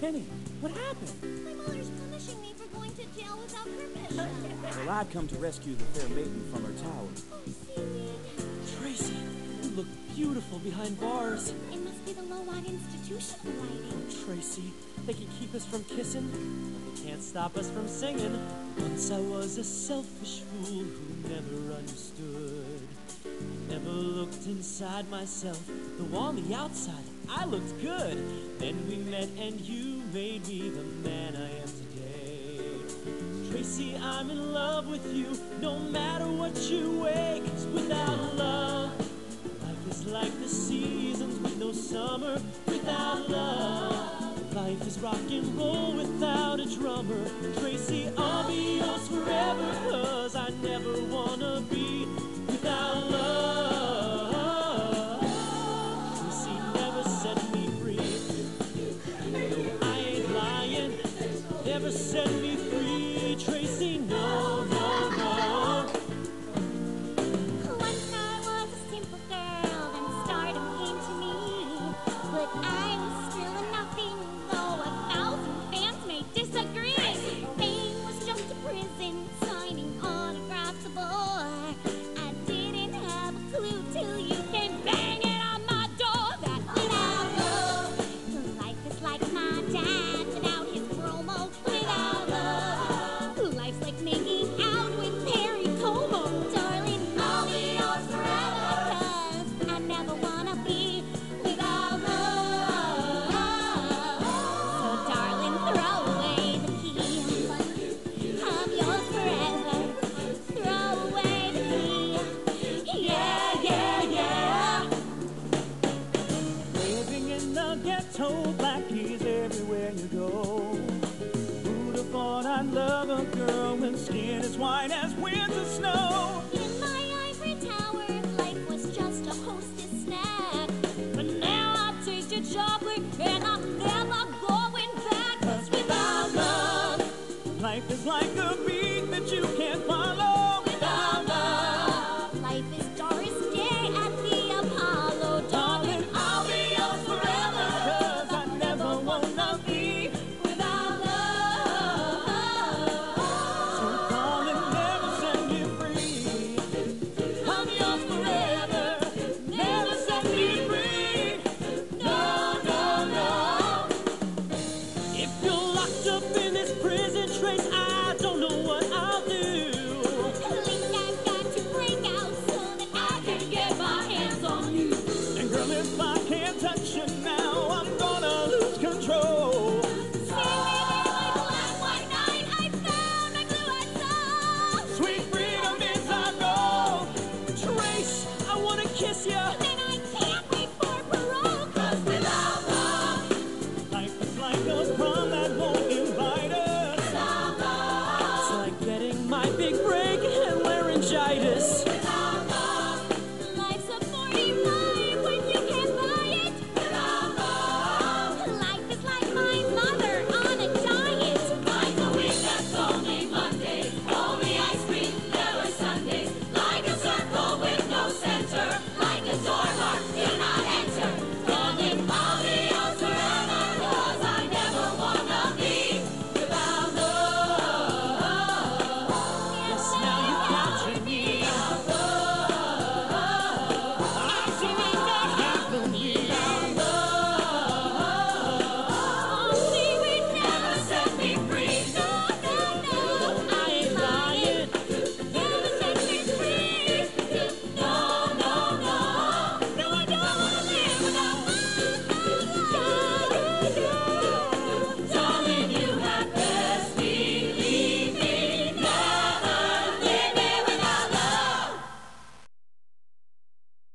Penny, what happened? My mother's punishing me for going to jail without permission. Well, I've come to rescue the fair maiden from her tower. Oh. Tracy, you look beautiful behind bars. It must be the low-on institutional lighting. Tracy, they can keep us from kissing, but they can't stop us from singing. Once I was a selfish fool who never understood. Never looked inside myself, though on the outside I looked good. Then we met and you made me the man I am today. Tracy, I'm in love with you, no matter what you weigh. 'cause without love, life is like the seasons with no summer. Without love, life is rock and roll without a drummer. Tracy, I'll be Lord, I love a girl with skin as white as winter snow. In my ivory tower, life was just a Hostess snack. But now I've tasted chocolate and I'm never going back. Cause without love, life is like a beat that you can't follow. kiss you. Then I can't cause love. Life is like those that won't invite us. It's like getting my big break and laryngitis.